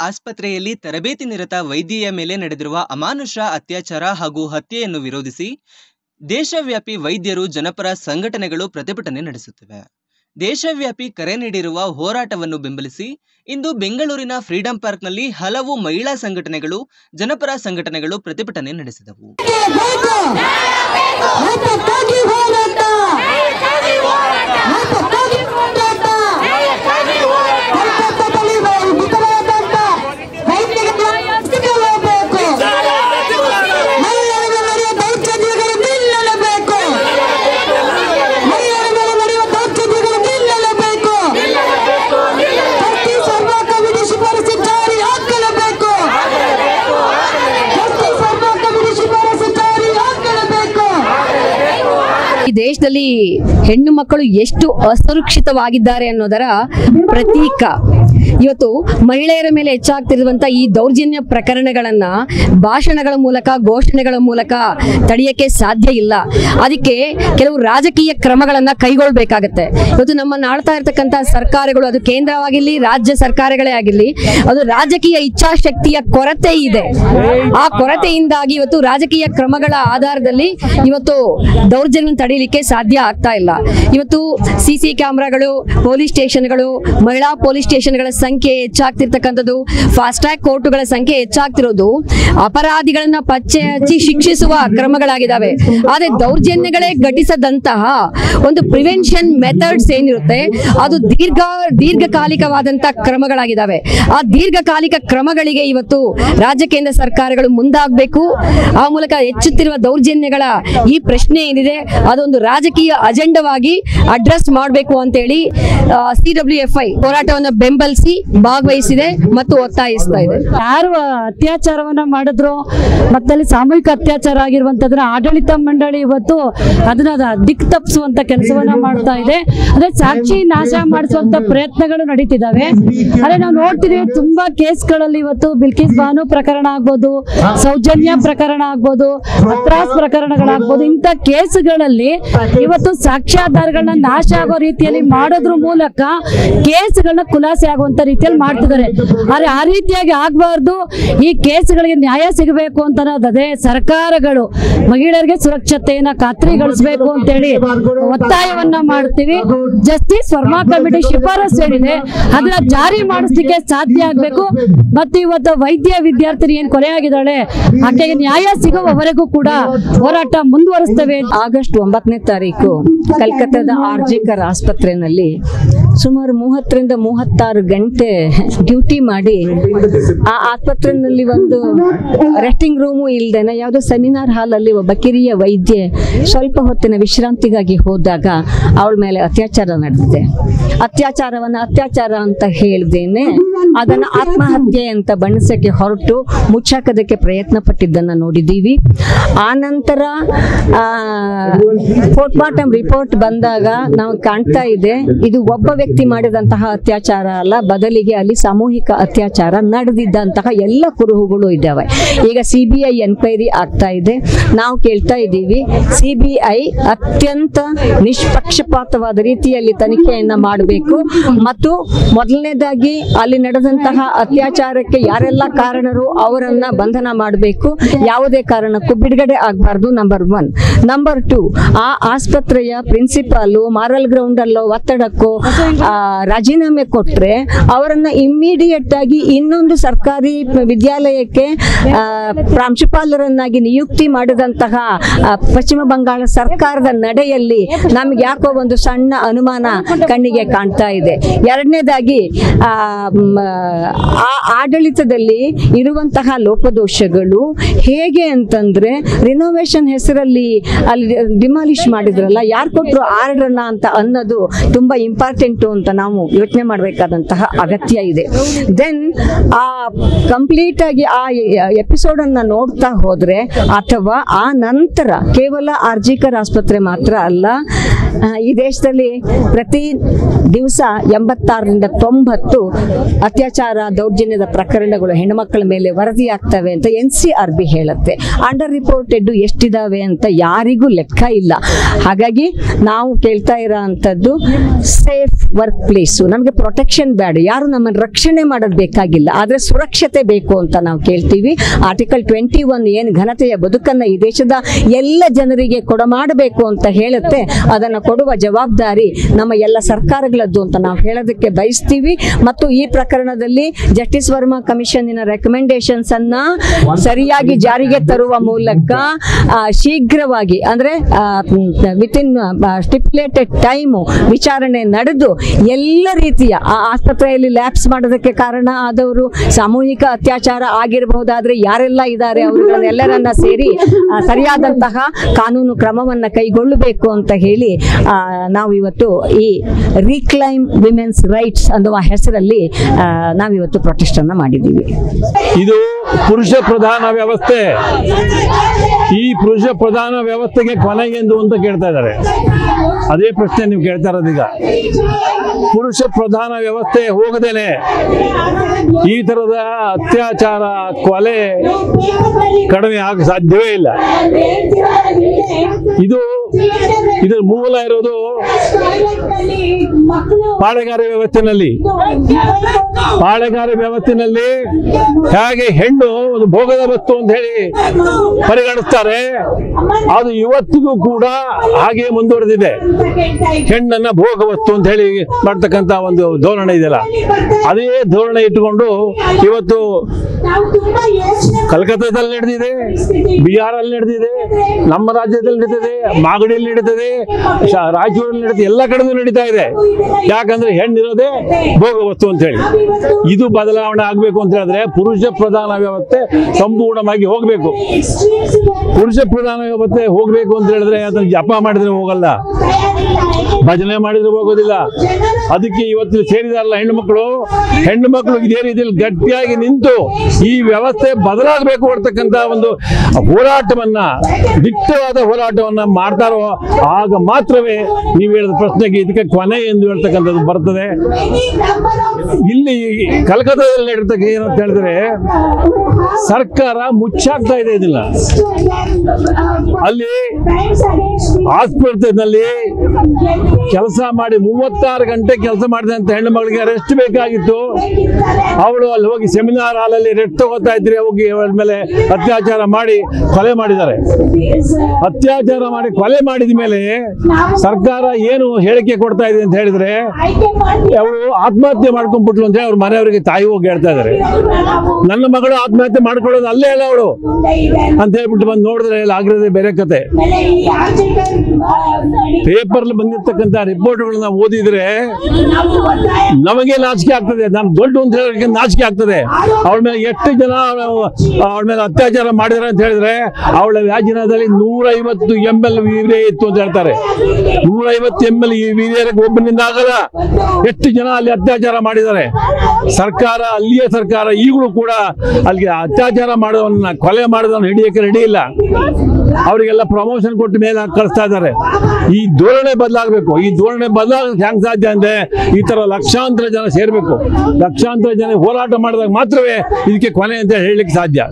ಆಸ್ಪತ್ರೆಯಲ್ಲಿ ತರಬೇತಿ ನಿರತ ವೈದ್ಯೆಯ ಮೇಲೆ ನಡೆದಿರುವ ಅಮಾನುಷ ಅತ್ಯಾಚಾರ ಹಾಗೂ ಹತ್ಯೆಯನ್ನು ವಿರೋಧಿಸಿ ದೇಶವ್ಯಾಪಿ ವೈದ್ಯರು ಜನಪರ ಸಂಘಟನೆಗಳು ಪ್ರತಿಭಟನೆ ನಡೆಸುತ್ತಿವೆ ದೇಶವ್ಯಾಪಿ ಕರೆ ನೀಡಿರುವ ಹೋರಾಟವನ್ನು ಬೆಂಬಲಿಸಿ ಇಂದು ಬೆಂಗಳೂರಿನ ಫ್ರೀಡಂ ಪಾರ್ಕ್ನಲ್ಲಿ ಹಲವು ಮಹಿಳಾ ಸಂಘಟನೆಗಳು ಜನಪರ ಸಂಘಟನೆಗಳು ಪ್ರತಿಭಟನೆ ನಡೆಸಿದವು ದೇಶದಲ್ಲಿ ಹೆಣ್ಣು ಮಕ್ಕಳು ಎಷ್ಟು ಅಸುರಕ್ಷಿತವಾಗಿದ್ದಾರೆ ಅನ್ನೋದರ ಪ್ರತೀಕ. ಇವತ್ತು ಮಹಿಳೆಯರ ಮೇಲೆ ಹೆಚ್ಚಾಗ್ತಿರುವಂತ ಈ ದೌರ್ಜನ್ಯ ಪ್ರಕರಣಗಳನ್ನ ಭಾಷಣಗಳ ಮೂಲಕ, ಘೋಷಣೆಗಳ ಮೂಲಕ ತಡೆಯಕ್ಕೆ ಸಾಧ್ಯ ಇಲ್ಲ. ಅದಕ್ಕೆ ಕೆಲವು ರಾಜಕೀಯ ಕ್ರಮಗಳನ್ನ ಕೈಗೊಳ್ಬೇಕಾಗತ್ತೆ. ಇವತ್ತು ನಮ್ಮ ನಾಡ್ತಾ ಇರ್ತಕ್ಕಂಥ ಸರ್ಕಾರಗಳು, ಅದು ಕೇಂದ್ರವಾಗಿರ್ಲಿ, ರಾಜ್ಯ ಸರ್ಕಾರಗಳೇ ಆಗಿರ್ಲಿ, ಅದು ರಾಜಕೀಯ ಇಚ್ಛಾಶಕ್ತಿಯ ಕೊರತೆ ಇದೆ. ಆ ಕೊರತೆಯಿಂದಾಗಿ ಇವತ್ತು ರಾಜಕೀಯ ಕ್ರಮಗಳ ಆಧಾರದಲ್ಲಿ ಇವತ್ತು ದೌರ್ಜನ್ಯ ತಡೀಲಿಕ್ಕೆ ಸಾಧ್ಯ ಆಗ್ತಾ ಇಲ್ಲ. ಇವತ್ತು ಸಿ ಸಿ ಕ್ಯಾಮ್ರಾಗಳು, ಪೊಲೀಸ್ ಸ್ಟೇಷನ್ಗಳು, ಮಹಿಳಾ ಪೊಲೀಸ್ ಸ್ಟೇಷನ್ಗಳ ಸಂಖ್ಯೆ ಹೆಚ್ಚಾಗ್ತಿರ್ತಕ್ಕಂಥದ್ದು, ಫಾಸ್ಟ್ ಟ್ರ್ಯಾಕ್ ಕೋರ್ಟುಗಳ ಸಂಖ್ಯೆ ಹೆಚ್ಚಾಗ್ತಿರೋದು, ಅಪರಾಧಿಗಳನ್ನ ಪಚ್ಚೆ ಹಚ್ಚಿ ಶಿಕ್ಷಿಸುವ ಕ್ರಮಗಳಾಗಿದ್ದಾವೆ ಆದ್ರೆ ದೌರ್ಜನ್ಯಗಳೇ ಘಟಿಸದಂತಹ ಒಂದು ಪ್ರಿವೆನ್ಷನ್ ಮೆಥಡ್ಸ್ ಏನಿರುತ್ತೆ, ಅದು ದೀರ್ಘ ದೀರ್ಘಕಾಲಿಕವಾದಂತ ಕ್ರಮಗಳಾಗಿದ್ದಾವೆ ಆ ದೀರ್ಘಕಾಲಿಕ ಕ್ರಮಗಳಿಗೆ ಇವತ್ತು ರಾಜ್ಯ, ಕೇಂದ್ರ ಸರ್ಕಾರಗಳು ಮುಂದಾಗಬೇಕು. ಆ ಮೂಲಕ ಹೆಚ್ಚುತ್ತಿರುವ ದೌರ್ಜನ್ಯಗಳ ಈ ಪ್ರಶ್ನೆ ಏನಿದೆ, ಅದೊಂದು ರಾಜಕೀಯ ಅಜೆಂಡವಾಗಿ ಅಡ್ರೆಸ್ ಮಾಡಬೇಕು ಅಂತೇಳಿ ಸಿ ಡಬ್ಲ್ಯೂ ಎಫ್ ಐ ಹೋರಾಟವನ್ನು ಬೆಂಬಲಿಸಿ ಭಾಗವಹಿಸಿದೆ ಮತ್ತು ಒತ್ತಾಯಿಸ್ತಾ ಇದೆ. ಯಾರು ಅತ್ಯಾಚಾರವನ್ನ ಮಾಡಿದ್ರು? ಮತ್ತಲ್ಲಿ ಸಾಮೂಹಿಕ ಅತ್ಯಾಚಾರ ಆಗಿರುವಂತದ್ರ ಆಡಳಿತ ಮಂಡಳಿ ಇವತ್ತು ಅದನ್ನ ಅದ ದಿಕ್ ತಪ್ಪಿಸುವಂತ ಕೆಲಸವನ್ನ ಮಾಡ್ತಾ ಇದೆ. ಅಂದ್ರೆ ಸಾಕ್ಷಿ ನಾಶ ಮಾಡಿಸುವಂತ ಪ್ರಯತ್ನಗಳು ನಡೀತಿದ್ದಾವೆ. ಅದೇ ನಾವು ನೋಡ್ತಿದೀವಿ ತುಂಬಾ ಕೇಸ್ಗಳಲ್ಲಿ ಇವತ್ತು ಬಿಲ್ಕಿಸ್ ಬಾನು ಪ್ರಕರಣ ಆಗ್ಬೋದು, ಸೌಜನ್ಯ ಪ್ರಕರಣ ಆಗ್ಬೋದು ಅತ್ರಾಸ್ ಪ್ರಕರಣಗಳಾಗ್ಬೋದು, ಇಂಥ ಕೇಸ್ಗಳಲ್ಲಿ ಇವತ್ತು ಸಾಕ್ಷ್ಯಾಧಾರಗಳನ್ನ ನಾಶ ಆಗೋ ರೀತಿಯಲ್ಲಿ ಮಾಡೋದ್ರ ಮೂಲಕ ಕೇಸ್ಗಳನ್ನ ಖುಲಾಸೆ ಆಗುವಂತ ರೀತಿಯಲ್ಲಿ ಮಾಡ್ತಿದ್ದಾರೆ. ಆದ್ರೆ ಆ ರೀತಿಯಾಗಿ ಆಗ್ಬಾರ್ದು. ಈ ಕೇಸ್ಗಳಿಗೆ ನ್ಯಾಯ ಸಿಗಬೇಕು ಅಂತ ಅದೇ ಸರ್ಕಾರಗಳು. ಮಹಿಳೆಯರಿಗೆ ಸುರಕ್ಷತೆಯನ್ನ ಖಾತ್ರಿಗೊಳಿಸಬೇಕು ಅಂತೇಳಿ ಒತ್ತಾಯವನ್ನ ಮಾಡ್ತೀವಿ. ಜಸ್ಟಿಸ್ ವರ್ಮಾ ಕಮಿಟಿ ಶಿಫಾರಸು ಹೇಳಿದೆ ಅದನ್ನ ಜಾರಿ ಮಾಡಿಸ್ಲಿಕ್ಕೆ ಸಾಧ್ಯ ಆಗ್ಬೇಕು. ಮತ್ತು ಇವತ್ತು ವೈದ್ಯ ವಿದ್ಯಾರ್ಥಿನಿ ಏನ್ ಕೊಲೆ ಆಗಿದ್ದಾಳೆ ಆಕೆಗೆ ನ್ಯಾಯ ಸಿಗುವವರೆಗೂ ಕೂಡ ಹೋರಾಟ ಮುಂದುವರಿಸ್ತೇವೆ. ಆಗಸ್ಟ್ ಒಂಬತ್ತನೇ ತಾರೀಕು ಕಲ್ಕತ್ತಾದ ಆರ್ಜಿಕರ್ ಆಸ್ಪತ್ರೆಯಲ್ಲಿ ಸುಮಾರು ಮೂವತ್ತರಿಂದ ಮೂವತ್ತಾರು ಗಂಟೆ ಡ್ಯೂಟಿ ಮಾಡಿ ಆ ಆಸ್ಪತ್ರೆಯಲ್ಲಿ ಒಂದು ರೆಸ್ಟಿಂಗ್ ರೂಮು ಇಲ್ದೇನೆ, ಯಾವುದೋ ಸೆಮಿನಾರ್ ಹಾಲಲ್ಲಿ ಒಬ್ಬ ಕಿರಿಯ ವೈದ್ಯೆ ಸ್ವಲ್ಪ ಹೊತ್ತಿನ ವಿಶ್ರಾಂತಿಗಾಗಿ ಹೋದಾಗ ಅವಳ ಮೇಲೆ ಅತ್ಯಾಚಾರ ನಡೆದಿದೆ. ಅತ್ಯಾಚಾರವನ್ನ ಅತ್ಯಾಚಾರ ಅಂತ ಹೇಳ್ದೇನೆ, ಅದನ್ನ ಆತ್ಮಹತ್ಯೆ ಅಂತ ಬಣ್ಣಸಕ್ಕೆ ಹೊರಟು ಮುಚ್ಚಾಕೋದಕ್ಕೆ ಪ್ರಯತ್ನ ಪಟ್ಟಿದ್ದನ್ನ ನೋಡಿದ್ದೀವಿ. ಆ ನಂತರ ಪೋಸ್ಟ್ ಮಾರ್ಟಮ್ ರಿಪೋರ್ಟ್ ಬಂದಾಗ ನಾವು ಕಾಣ್ತಾ ಇದೆ, ಇದು ಒಬ್ಬ ವ್ಯಕ್ತಿ ಮಾಡಿದಂತಹ ಅತ್ಯಾಚಾರ ಅಲ್ಲ, ಬದಲಿಗೆ ಅಲ್ಲಿ ಸಾಮೂಹಿಕ ಅತ್ಯಾಚಾರ ನಡೆದಿದ್ದಂತಹ ಎಲ್ಲ ಕುರುಹುಗಳು ಇದ್ದಾವೆ. ಈಗ ಸಿ ಬಿ ಎನ್ಕ್ವೈರಿ ಆಗ್ತಾ ಇದೆ. ನಾವು ಕೇಳ್ತಾ ಇದ್ದೀವಿ, ಸಿ ಬಿ ಐ ಅತ್ಯಂತ ನಿಷ್ಪಕ್ಷಪಾತವಾದ ರೀತಿಯಲ್ಲಿ ತನಿಖೆಯನ್ನ ಮಾಡಬೇಕು. ಮತ್ತು ಮೊದಲನೇದಾಗಿ ಅಲ್ಲಿ ನಡೆದಂತಹ ಅತ್ಯಾಚಾರಕ್ಕೆ ಯಾರೆಲ್ಲ ಕಾರಣರು ಅವರನ್ನ ಬಂಧನ ಮಾಡಬೇಕು. ಯಾವುದೇ ಕಾರಣಕ್ಕೂ ಬಿಡುಗಡೆ ಆಗಬಾರ್ದು ನಂಬರ್ ಒನ್ ನಂಬರ್ ಟೂ ಆ ಆಸ್ಪತ್ರೆಯ ಪ್ರಿನ್ಸಿಪಾಲು ಮಾರಲ್ ಗ್ರೌಂಡ್ ಅಲ್ಲೋ ಒತ್ತಡಕ್ಕೋ ರಾಜೀನಾಮೆ ಕೊಟ್ರೆ ಅವರನ್ನ ಇಮ್ಮಿಡಿಯೇಟ್ ಆಗಿ ಇನ್ನೊಂದು ಸರ್ಕಾರಿ ವಿದ್ಯಾಲಯಕ್ಕೆ ಪ್ರಾಂಶುಪಾಲರನ್ನಾಗಿ ನಿಯುಕ್ತಿ ಮಾಡಿದಂತಹ ಪಶ್ಚಿಮ ಬಂಗಾಳ ಸರ್ಕಾರದ ನಡೆಯಲ್ಲಿ ನಮ್ಗೆ ಯಾಕೋ ಒಂದು ಸಣ್ಣ ಅನುಮಾನ ಕಣ್ಣಿಗೆ ಕಾಣ್ತಾ ಇದೆ. ಎರಡನೇದಾಗಿ ಆ, ಆಡಳಿತದಲ್ಲಿ ಇರುವಂತಹ ಲೋಪದೋಷಗಳು ಹೇಗೆ ಅಂತಂದ್ರೆ ರಿನೋವೇಷನ್ ಹೆಸರಲ್ಲಿ ಅಲ್ಲಿ ಡಿಮಾಲಿಷ್ ಮಾಡಿದ್ರಲ್ಲ ಯಾರು ಕೊಟ್ಟರು ಆರ್ಡರ್ನ ಅಂತ ಅನ್ನೋದು ತುಂಬಾ ಇಂಪಾರ್ಟೆಂಟು ಅಂತ ನಾವು ಯೋಚನೆ ಮಾಡಬೇಕಾದಂತಹ ಅಗತ್ಯ ಇದೆ. ದೆನ್ ಆ ಕಂಪ್ಲೀಟ್ ಆಗಿ ಆ ಎಪಿಸೋಡ್ ಅನ್ನ ನೋಡ್ತಾ ಹೋದ್ರೆ ಅಥವಾ ಆ ನಂತರ ಕೇವಲ ಆರ್ಜಿಕರ್ ಆಸ್ಪತ್ರೆ ಮಾತ್ರ ಅಲ್ಲ ಈ ದೇಶದಲ್ಲಿ ಪ್ರತಿ ದಿವಸ ಎಂಬತ್ತಾರರಿಂದ ತೊಂಬತ್ತು ಅತ್ಯಾಚಾರ ದೌರ್ಜನ್ಯದ ಪ್ರಕರಣಗಳು ಹೆಣ್ಣುಮಕ್ಕಳ ಮೇಲೆ ವರದಿಯಾಗ್ತವೆ ಅಂತ ಎನ್ ಸಿ ಆರ್ ಬಿ ಹೇಳುತ್ತೆ. ಅಂಡರ್ ರಿಪೋರ್ಟೆಡ್ ಎಷ್ಟಿದಾವೆ ಅಂತ ಯಾರಿಗೂ ಲೆಕ್ಕ ಇಲ್ಲ. ಹಾಗಾಗಿ ನಾವು ಕೇಳ್ತಾ ಇರೋ ಸೇಫ್ ವರ್ಕ್ ಪ್ಲೇಸು. ನಮಗೆ ಪ್ರೊಟೆಕ್ಷನ್ ಬೇಡ ಯಾರು ನಮ್ಮನ್ನು ರಕ್ಷಣೆ ಮಾಡೋದು ಬೇಕಾಗಿಲ್ಲ. ಆದರೆ ಸುರಕ್ಷತೆ ಬೇಕು ಅಂತ ನಾವು ಕೇಳ್ತೀವಿ. ಆರ್ಟಿಕಲ್ ಟ್ವೆಂಟಿ ಒನ್ ಏನು ಘನತೆಯ ಬದುಕನ್ನು ಈ ದೇಶದ ಎಲ್ಲ ಜನರಿಗೆ ಕೊಡಮಾಡಬೇಕು ಅಂತ ಹೇಳುತ್ತೆ. ಅದನ್ನು ಕೊಡುವ ಜವಾಬ್ದಾರಿ ನಮ್ಮ ಎಲ್ಲ ಸರ್ಕಾರಗಳದ್ದು ಅಂತ ನಾವು ಹೇಳೋದಕ್ಕೆ ಬಯಸ್ತೀವಿ. ಮತ್ತು ಈ ಪ್ರಕರಣದಲ್ಲಿ ಜಸ್ಟಿಸ್ ವರ್ಮಾ ಕಮಿಷನ್ನಿನ ರೆಕಮೆಂಡೇಶನ್ಸ್ ಅನ್ನ ಸರಿಯಾಗಿ ಜಾರಿಗೆ ತರುವ ಮೂಲಕ ಶೀಘ್ರವಾಗಿ ಅಂದ್ರೆ ವಿತ್ ಇನ್ ಸ್ಟಿಪ್ಯುಲೇಟೆಡ್ ಟೈಮು ವಿಚಾರಣೆ ನಡೆದು ಎಲ್ಲ ರೀತಿಯ ಆಸ್ಪತ್ರೆಯಲ್ಲಿ ಲ್ಯಾಬ್ಸ್ ಮಾಡೋದಕ್ಕೆ ಕಾರಣ ಆದವರು, ಸಾಮೂಹಿಕ ಅತ್ಯಾಚಾರ ಆಗಿರಬಹುದಾದ್ರೆ ಯಾರೆಲ್ಲ ಇದ್ದಾರೆ ಅವರುಗಳನ್ನೆಲ್ಲರನ್ನ ಸೇರಿ ಸರಿಯಾದಂತಹ ಕಾನೂನು ಕ್ರಮವನ್ನ ಕೈಗೊಳ್ಳಬೇಕು ಅಂತ ಹೇಳಿ ಆ, ನಾವು ಇವತ್ತು ಈ ರೀಕ್ಲೈಮ್ ವಿಮೆನ್ಸ್ ರೈಟ್ಸ್ ಅನ್ನುವ ಹೆಸರಲ್ಲಿ ನಾವು ನಾವಿವತ್ತು ಪ್ರೊಟೆಸ್ಟ್ ಅನ್ನ ಮಾಡಿದ್ದೀವಿ. ಇದು ಪುರುಷ ಪ್ರಧಾನ ವ್ಯವಸ್ಥೆ. ಈ ಪುರುಷ ಪ್ರಧಾನ ವ್ಯವಸ್ಥೆಗೆ ಕೊಲೆ ಎಂದು ಅಂತ ಕೇಳ್ತಾ ಇದ್ದಾರೆ. ಅದೇ ಪ್ರಶ್ನೆ ನೀವು ಕೇಳ್ತಾ ಇರೋದೀಗ. ಪುರುಷ ಪ್ರಧಾನ ವ್ಯವಸ್ಥೆ ಹೋಗದೇನೆ ಈ ತರದ ಅತ್ಯಾಚಾರ ಕೊಲೆ ಕಡಿಮೆ ಆಗ ಸಾಧ್ಯವೇ ಇಲ್ಲ. ಇದು ಇದರ ಮೂಲ ಇರೋದು ಪಾಳೆಗಾರ ವ್ಯವಸ್ಥೆನಲ್ಲಿ. ಪಾಳೆಗಾರ ವ್ಯವಸ್ಥೆನಲ್ಲಿ ಹೇಗೆ ಹೆಣ್ಣು ಒಂದು ಭೋಗದ ವಸ್ತು ಅಂತ ಹೇಳಿ ಪರಿಗಣಿಸ್ತಾರೆ. ಅದು ಇವತ್ತಿಗೂ ಕೂಡ ಹಾಗೆ ಮುಂದುವರೆದಿದೆ. ಹೆಣ್ಣನ್ನ ಭೋಗ ವಸ್ತು ಅಂತ ಹೇಳಿ ಮಾಡ್ತಕ್ಕಂತ ಒಂದು ಧೋರಣೆ ಇದೆಯಲ್ಲ. ಅದೇ ಧೋರಣೆ ಇಟ್ಟುಕೊಂಡು ಇವತ್ತು ಕಲ್ಕತ್ತಾದಲ್ಲಿ ನಡೆದಿದೆ ಬಿಹಾರಲ್ಲಿ ನಡೆದಿದೆ, ನಮ್ಮ ರಾಜ್ಯದಲ್ಲಿ ನಡೀತದೆ ಮಾಗಡಿಯಲ್ಲಿ ನಡೀತದೆ ರಾಯಚೂರಲ್ಲಿ ನಡೀತದೆ, ಎಲ್ಲ ಕಡೆನೂ ನಡೀತಾ ಇದೆ. ಯಾಕಂದ್ರೆ ಹೆಣ್ಣಿರೋದೇ ಭೋಗ ವಸ್ತು ಅಂತ ಹೇಳಿ. ಇದು ಬದಲಾವಣೆ ಆಗ್ಬೇಕು ಅಂತ ಹೇಳಿದ್ರೆ ಪುರುಷ ಪ್ರಧಾನ ವ್ಯವಸ್ಥೆ ಸಂಪೂರ್ಣವಾಗಿ ಹೋಗ್ಬೇಕು. ಪುರುಷ ಪ್ರಧಾನ ವ್ಯವಸ್ಥೆ ಹೋಗ್ಬೇಕು ಅಂತ ಹೇಳಿದ್ರೆ ಅದನ್ನ ಜಪ ಮಾಡಿದ್ರೆ ಹೋಗಲ್ಲ. ಭಜನೆ ಮಾಡಿದ್ರೆ ಹೋಗೋದಿಲ್ಲ. ಅದಕ್ಕೆ ಇವತ್ತು ಸೇರಿದಾರಲ್ಲ ಹೆಣ್ಣು ಮಕ್ಕಳು ಹೆಣ್ಣು ಮಕ್ಕಳು ಇದೇ ರೀತಿಯಲ್ಲಿ ಗಟ್ಟಿಯಾಗಿ ನಿಂತು ಈ ವ್ಯವಸ್ಥೆ ಬದಲಾಗಬೇಕು ಅಂತಕ್ಕಂತ ಒಂದು ಹೋರಾಟವನ್ನ ದಿಟ್ಟವಾದ ಹೋರಾಟವನ್ನ ಮಾಡ್ತಾರೋ ಆಗ ಮಾತ್ರವೇ ನೀವು ಹೇಳಿದ ಪ್ರಶ್ನೆಗೆ ಇದಕ್ಕೆ ಕೊನೆ ಎಂದು ಹೇಳ್ತಕ್ಕಂಥದ್ದು ಬರ್ತದೆ. ಇಲ್ಲಿ ಕಲ್ಕತ್ತಾದಲ್ಲಿ ನಡೀತಕ್ಕ ಏನಂತ ಹೇಳಿದ್ರೆ ಸರ್ಕಾರ ಮುಚ್ಚಾಗ್ತಾ ಇದೆ ಇದಿಲ್ಲ. ಅಲ್ಲಿ ಆಸ್ಪತ್ರೆನಲ್ಲಿ ಕೆಲಸ ಮಾಡಿ ಮೂವತ್ತಾರು ಗಂಟೆ ಕೆಲಸ ಮಾಡಿದಂತ ಹೆಣ್ಣು ಮಗಳಿಗೆ ರೆಸ್ಟ್ ಬೇಕಾಗಿತ್ತು. ಅವಳು ಅಲ್ಲಿ ಹೋಗಿ ಸೆಮಿನಾರ್ ಹಾಲಲ್ಲಿ ರೆಸ್ಟ್ ತಗೋತಾ ಇದ್ರೆ ಹೋಗಿ ಅವಳ ಮೇಲೆ ಅತ್ಯಾಚಾರ ಮಾಡಿ ಕೊಲೆ ಮಾಡಿದ್ದಾರೆ. ಅತ್ಯಾಚಾರ ಮಾಡಿ ಕೊಲೆ ಮಾಡಿದ ಮೇಲೆ ಸರ್ಕಾರ ಏನು ಹೇಳಿಕೆ ಕೊಡ್ತಾ ಇದೆ ಅಂತ ಹೇಳಿದ್ರೆ ಅವಳು ಆತ್ಮಹತ್ಯೆ ಮಾಡ್ಕೊಂಡ್ಬಿಟ್ಲು ಅಂತ ಹೇಳಿ ಅವ್ರ ಮನೆಯವರಿಗೆ ತಾಯಿ ಹೋಗಿ ಹೇಳ್ತಾ ಇದಾರೆ ನನ್ನ ಮಗಳು ಆತ್ಮಹತ್ಯೆ ಮಾಡ್ಕೊಳ್ಳೋದು ಅಲ್ಲೇ ಅಲ್ಲ ಅವಳು. ಅಂತ ಹೇಳ್ಬಿಟ್ಟು ಬಂದು ನೋಡಿದ್ರೆ ಆಗಿರೋದೇ ಬೇರೆ ಕತೆ. ಪೇಪರ್ ಬಂದಿರ್ತಕ್ಕಂಥ ರಿಪೋರ್ಟ್ಗಳನ್ನ ಓದಿದ್ರೆ ನಮಗೆ ನಾಚಿಕೆ ಆಗ್ತದೆ. ನಾನು ದೊಡ್ಡ ಅಂತ ಹೇಳೋಕೆ ನಾಚಿಕೆ ಆಗ್ತದೆ. ಅವಳ ಮೇಲೆ ಎಷ್ಟು ಜನ ಅವಳ ಮೇಲೆ ಅತ್ಯಾಚಾರ ಮಾಡಿದಾರೆ ಅಂತ ಹೇಳಿದ್ರೆ ಅವಳ ವ್ಯಾಜಿನದಲ್ಲಿ ನೂರೈವತ್ತು ಎಂ ಎಲ್ ವೀರ್ಯ ಇತ್ತು ಅಂತ ಹೇಳ್ತಾರೆ. ನೂರೈವತ್ತು ಎಂ ಎಲ್ ಈ ವೀರ್ಯಕ್ಕೆ ಒಬ್ಬನಿಂದ ಆಗಲ್ಲ. ಎಷ್ಟು ಜನ ಅಲ್ಲಿ ಅತ್ಯಾಚಾರ ಮಾಡಿದ್ದಾರೆ ಸರ್ಕಾರ, ಅಲ್ಲಿಯ ಸರ್ಕಾರ ಈಗಲೂ ಕೂಡ ಅಲ್ಲಿಗೆ ಅತ್ಯಾಚಾರ ಮಾಡೋವನ್ನ ಕೊಲೆ ಮಾಡೋದನ್ನ ಹಿಡಿಯಕ್ಕೆ ರೆಡಿ ಇಲ್ಲ. ಅವರಿಗೆಲ್ಲ ಪ್ರಮೋಷನ್ ಕೊಟ್ಟು ಮೇಲೆ ಕಳಿಸ್ತಾ ಇದ್ದಾರೆ. ಈ ಧೋರಣೆ ಬದಲಾಗಬೇಕು. ಈ ಧೋರಣೆ ಬದಲಾಗಕ್ಕೆ ಹೆಂಗ್ ಸಾಧ್ಯ ಅಂದ್ರೆ ಈ ತರ ಲಕ್ಷಾಂತರ ಜನ ಸೇರ್ಬೇಕು. ಲಕ್ಷಾಂತರ ಜನ ಹೋರಾಟ ಮಾಡಿದಾಗ ಮಾತ್ರವೇ ಇದಕ್ಕೆ ಕೊನೆ ಅಂತ ಹೇಳಲಿಕ್ಕೆ ಸಾಧ್ಯ.